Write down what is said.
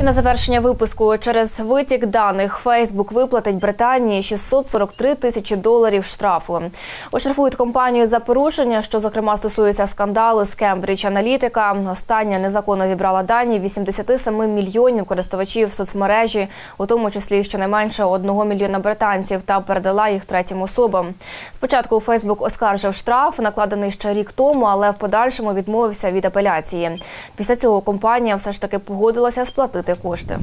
І на завершення випуску через витік даних Фейсбук виплатить Британії 643 тисячі доларів штрафу. Оштрафують компанію за порушення, що зокрема стосується скандалу з Cambridge Analytica. Остання незаконно зібрала дані 87 мільйонів користувачів соцмережі, у тому числі щонайменше 1 мільйона британців, та передала їх третім особам. Спочатку Фейсбук оскаржив штраф, накладений ще рік тому, але в подальшому відмовився від апеляції. Після цього компанія все ж таки погодилася сплатити кошти.